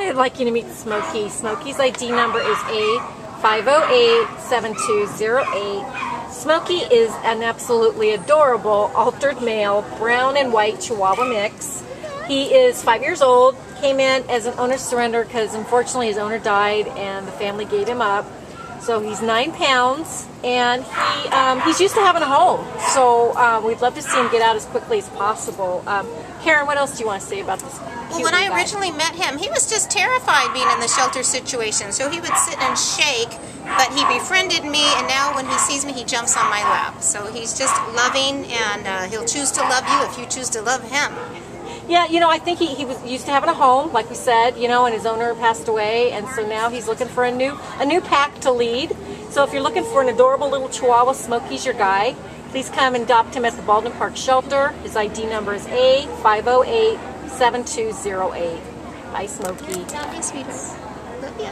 I'd like you to meet Smokey. Smokey's ID number is A508-7208. Smokey is an absolutely adorable altered male, brown and white Chihuahua mix. He is five years old, came in as an owner surrender because unfortunately his owner died and the family gave him up. So he's nine pounds, and he um, he's used to having a home. So um, we'd love to see him get out as quickly as possible. Um, Karen, what else do you want to say about this? Well, when I originally met him, he was just terrified being in the shelter situation. So he would sit and shake, but he befriended me, and now when he sees me, he jumps on my lap. So he's just loving, and uh, he'll choose to love you if you choose to love him. Yeah, you know, I think he, he was used to having a home, like we said, you know, and his owner passed away, and so now he's looking for a new a new pack to lead. So if you're looking for an adorable little Chihuahua, Smokey's your guy. Please come and adopt him at the Baldwin Park Shelter. His ID number is A508-7208. Bye, Smokey. Love sweetheart. Love you.